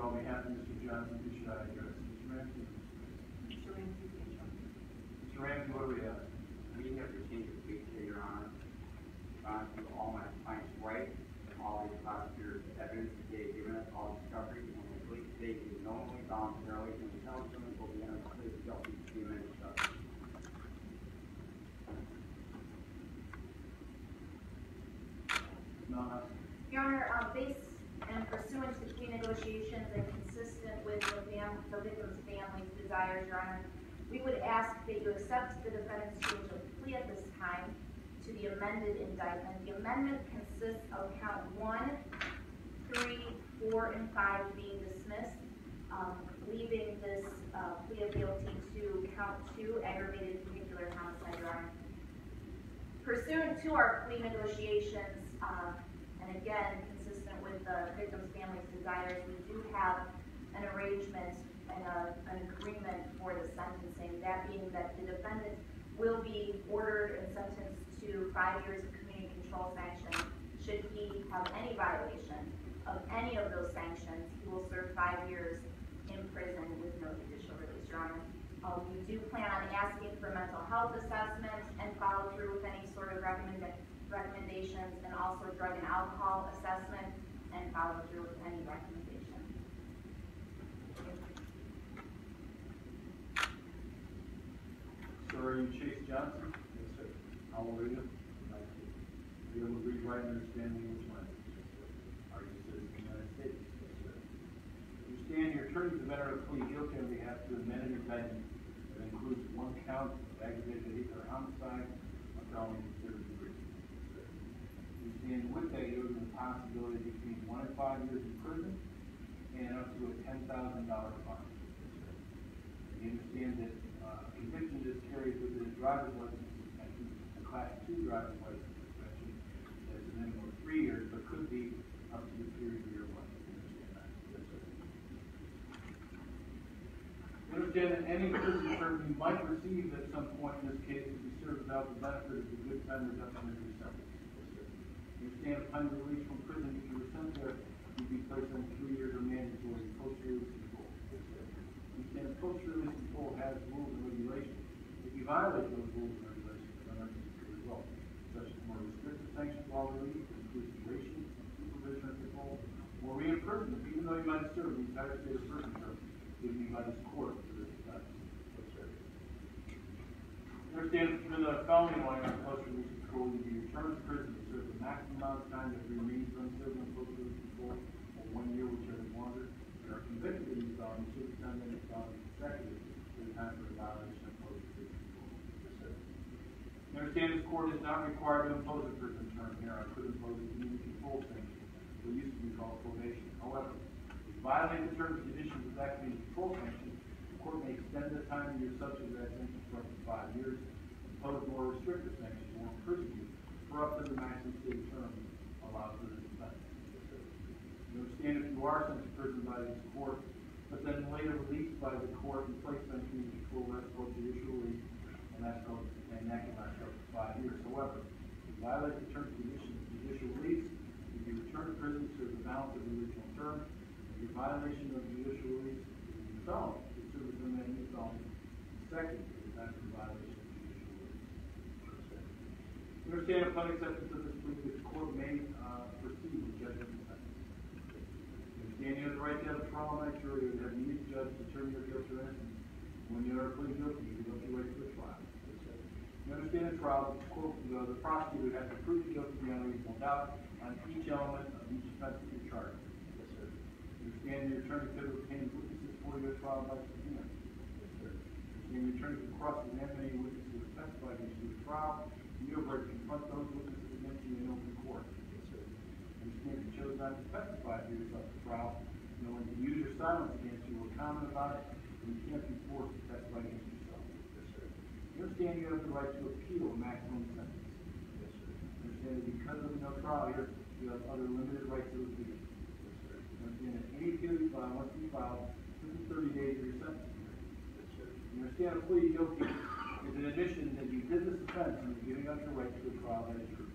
on behalf of Mr. Johnson, who should I address? Mr. Ramsey? Mr. Ramsey, please. Mr. Ramsey, what do we have? We have received a plea to your honor. Gone through all my client's rights and all the prosecutor's evidence that they have given us, all discovery, and the plea today is knowingly, voluntarily, and intelligently will be entered plea guilty to the amended charge. No, no. Your Honor, um, based and pursuant to plea negotiations and consistent with the fam, the victim's family's desires, Your Honor, we would ask that you accept the defendant's change of plea at this time to the amended indictment. The amendment consists of count one, three, four, and five being dismissed, um, leaving this, uh, plea of guilty to count two, aggravated vehicular homicide, Your Honor. Pursuant to our plea negotiations, uh, and again, the victim's family's desires, we do have an arrangement and a, an agreement for the sentencing, that being that the defendant will be ordered and sentenced to five years of community control sanction. Should he have any violation of any of those sanctions, he will serve five years in prison with no judicial release, Your Honor. Uh, we do plan on asking for mental health assessment and follow through with any sort of recommend, recommendations, and also drug and alcohol assessment, and follow through with any recommendation. Sir, Chase Johnson? Yes, sir. How old are you? You able to read, write, and understand English language? Are you citizen of the United States? Yes, sir. You stand your attorney to the matter of plea guilty on behalf of the amended indictment that includes one count of aggravated vehicular homicide, a felony in the third degree. Yes, sir. Stand with that, you the possibility between one and five years in prison and up to a ten thousand dollar fine. Yes. You understand that uh, conviction is carried with a driver's license suspension, a class two driver's license suspension, that's a minimum of three years, but could be up to the period of life. You understand that? Any prison term you might receive at some point in this case would be served without the benefit of the good time reduction of your sentence. Understand upon your release from prison, if you were sent there, you'd be placed on three years of mandatory post-release control. You post-release control has rules and regulations. If you violate those rules and regulations, then could be result, such as more restrictive sanctions while released, increased duration, supervision or control, or re-imprisonment, even though you might have served the entire state of prison term given you by this court for this offense. Understand for the felony line on post-release control, you'd be returned to prison serve the maximum amount of time that remains unserved on post-release control, or one year, whichever is longer. You are convicted of these felonies, should time that felony consecutive to the time for the violation of control. Yes, understand this court is not required to impose a prison term here, I could impose a community control sanction, what used to be called probation. However, if you violate the terms and conditions of that community control sanction, the court may extend the time you're subject to that sanction for up to five years, impose more restrictive sanctions, or imprison you to the maximum state term allowed for. Yes, sir. You understand if you are sent to prison by this court, but then later released by the court and placed on community control, that's called judicial release, and that's called, and that can last up to five years. However, if you violate the terms and conditions of judicial release, you be returned to prison to the balance of the original term. If your violation of judicial release is a felony, you serve as a felony. Second, is after the violation. You understand upon acceptance of this plea, the court may, uh, proceed with judgment. Understand you have the right to have a trial by jury, you have need judge determine your guilt or innocence. When you are pleading guilty, you don't right to a trial. You understand the trial, the court, the, the prosecutor has to prove you guilty beyond reasonable doubt on each element of each offense that you're charged. Yes, sir. You understand your attorney could obtain witnesses for your trial by subpoena. Yes, sir. You understand your attorney can cross-examine any witnesses who have testified against you at trial. You right to confront those witnesses you in open court. Understand you chose not to testify to yourself at trial. You know, when you use your silence against you or comment about it, you can't be forced to testify against yourself. Yes, sir. You understand you have the right to appeal a maximum sentence. Yes, sir. You understand that because of no trial here, you have other limited rights to appeal. Yes, sir. You understand that any appeal you file must be filed within thirty days of your sentence. Yes, sir. You understand a plea guilty is an admission that did this offense and you're giving up your right to a trial by jury.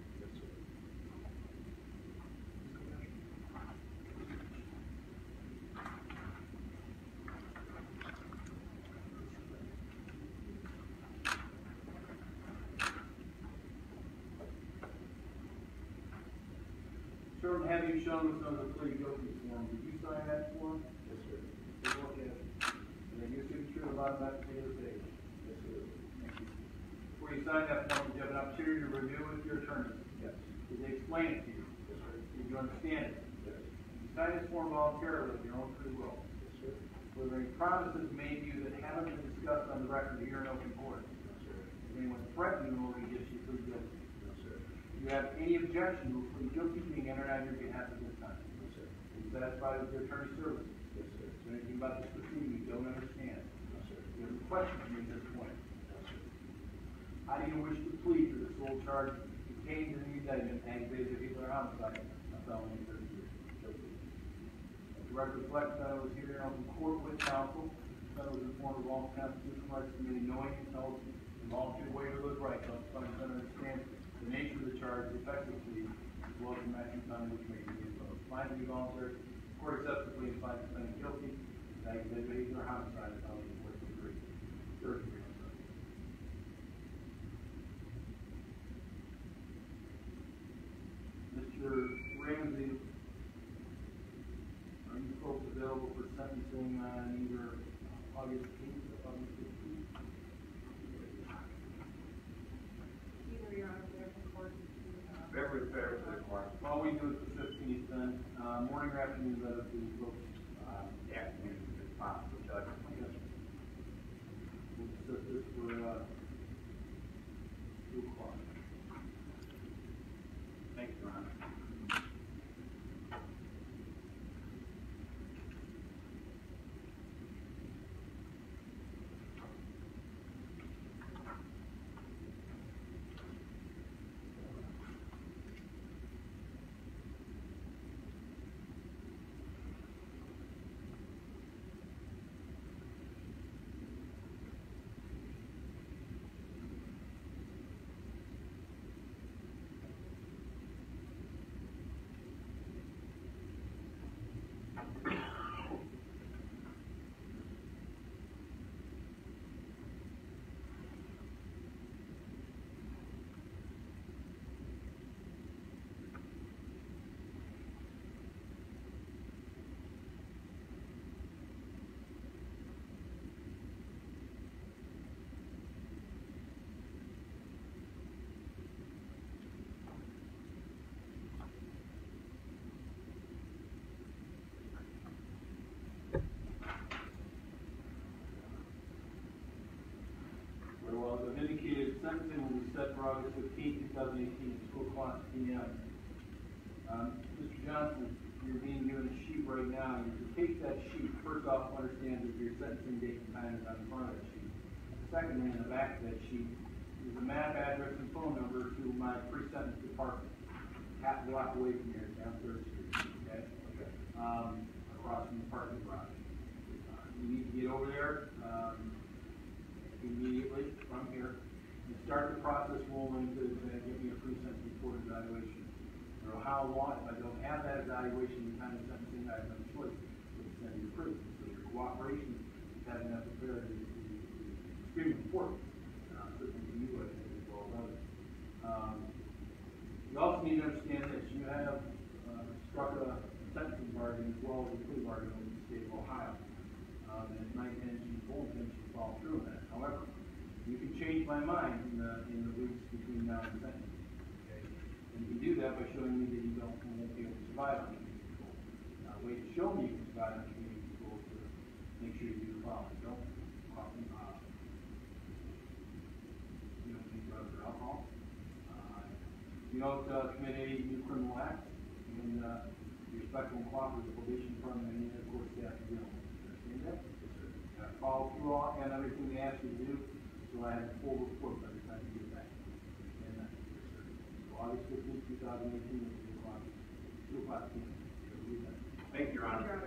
Have you shown this on the plea guilty form? Did you sign that? You sign that form, you have an opportunity to review with your attorney? Yes. Did they explain it to you? Yes, sir. Did you understand it? Yes. You signed this form voluntarily of your own free will. Yes, sir. Were there any promises made to you that haven't been discussed on the record here in open court? No, sir. Has anyone threatened you in order you plead guilty? No, sir. Do you have any objection to plea guilty being entered on your behalf at this time? No, sir. Are you satisfied with your attorney's service? Yes, sir. Is there anything about this proceeding you don't understand? No, sir. Do you have any questions for me at this point? How do you wish to plead to the sole charge contained in the indictment, aggravated vehicular homicide, a felony thirty years? The record reflects that I was here in open court with counsel, that I was informed of all constitutional rights committee knowing and told and volunteer waiver of those rights, I was trying understand the nature of the charge effectively, as well as the maximum time which may be imposed. Be voluntary, court accepts the plea and finds defendant guilty, of aggravated vehicular homicide, a felony for sentencing on either August eighth or August fifteenth? Either your honor, there for court. uh, February is better for the court, Well, we do it the fifteenth then, uh, morning or afternoon, better for you folks. 2018 school clock PM. Um, Mr. Johnson, you're being given a sheet right now. You can take that sheet, first off, understand that your sentencing date and time is on the front of that sheet. Secondly, in the back of that sheet is a map address and phone number to my pre-sentence department, half a block away from here, down 3rd Street, okay? okay. Um, across from the parking garage. Uh, you need to get over there um, immediately from here and start the process rolling to, uh, give me a pre-sentence report evaluation. I how long, if I don't have that evaluation, in time of sentencing, I have no choice but to send you to prison. So your cooperation, in having that prepared is extremely important, uh, certainly to you, I think, as well as others. Um, you also need to understand this, you have, uh, struck a sentencing bargain as well as a plea bargain in the state of Ohio. Um, and it's my intention, full intention to follow through on that. However, you can change my mind in the, in the weeks between now and sentencing. Okay? You that by showing me that you don't, you won't be able to survive on community school. Now, a way to show me you can survive on community school is to make sure you do the. Don't, often, uh, you don't take drugs or alcohol. Uh, You don't, uh, commit any new criminal acts, and, uh, you respect and cooperate with the probation department and the court staff to deal with. Understand that? Uh, Follow through and everything they ask you to do, so I have a full report by the time you get back. Two o'clock, P M. Thank you, Your honor.